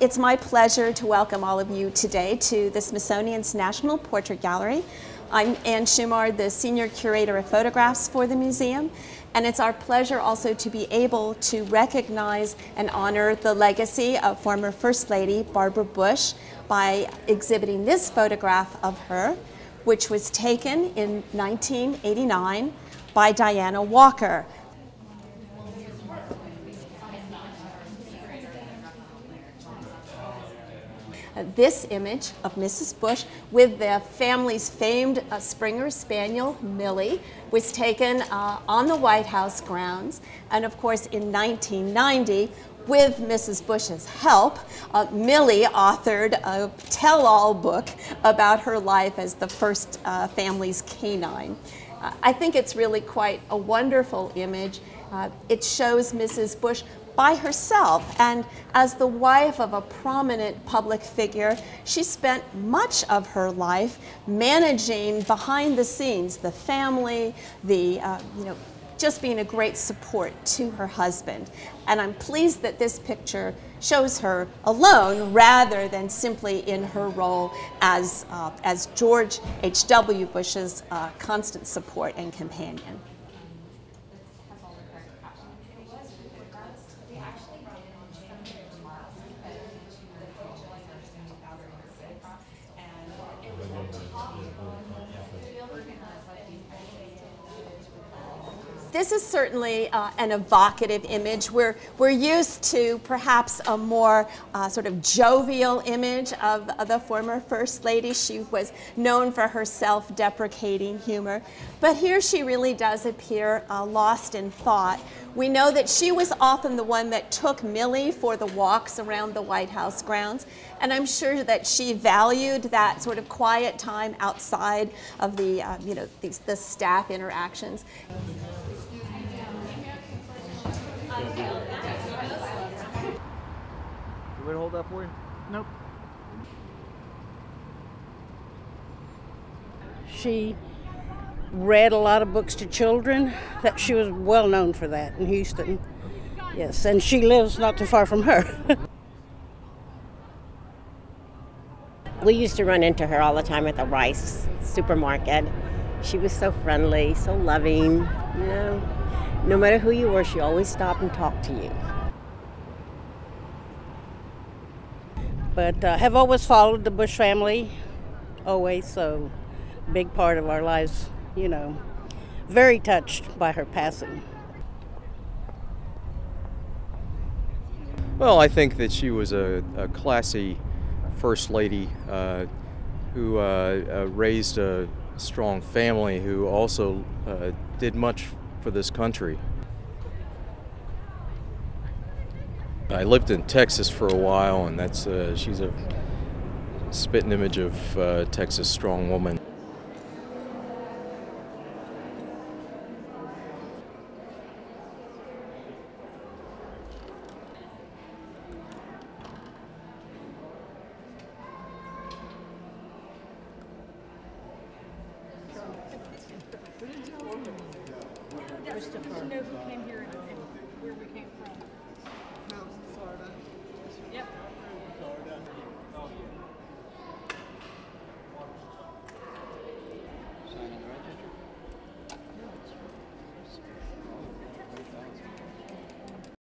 It's my pleasure to welcome all of you today to the Smithsonian's National Portrait Gallery. I'm Ann Shumard, the Senior Curator of Photographs for the museum, and it's our pleasure also to be able to recognize and honor the legacy of former First Lady Barbara Bush by exhibiting this photograph of her, which was taken in 1989 by Diana Walker. This image of Mrs. Bush with the family's famed uh, Springer Spaniel, Millie, was taken uh, on the White House grounds. And of course, in 1990, with Mrs. Bush's help, uh, Millie authored a tell-all book about her life as the first uh, family's canine. Uh, I think it's really quite a wonderful image. Uh, it shows Mrs. Bush by herself. And as the wife of a prominent public figure, she spent much of her life managing behind the scenes the family, the, uh, you know, just being a great support to her husband. And I'm pleased that this picture shows her alone rather than simply in her role as, uh, as George H.W. Bush's uh, constant support and companion. This is certainly uh, an evocative image. We're, we're used to perhaps a more uh, sort of jovial image of, of, the former First Lady. She was known for her self-deprecating humor. But here she really does appear uh, lost in thought. We know that she was often the one that took Millie for the walks around the White House grounds. And I'm sure that she valued that sort of quiet time outside of the, uh, you know, these, the staff interactions. You want to hold that for you? Nope. She read a lot of books to children. That she was well known for that in Houston. Yes, and she lives not too far from her. we used to run into her all the time at the Rice supermarket. She was so friendly, so loving, you know. No matter who you were, she always stopped and talked to you. But uh, have always followed the Bush family, always. So, big part of our lives. You know, very touched by her passing. Well, I think that she was a, a classy first lady uh, who uh, uh raised a strong family, who also uh, did much for this country. I lived in Texas for a while, and that's uh, she's a spitting image of uh, Texas strong woman. Christopher. To know who came here and, and where we came from.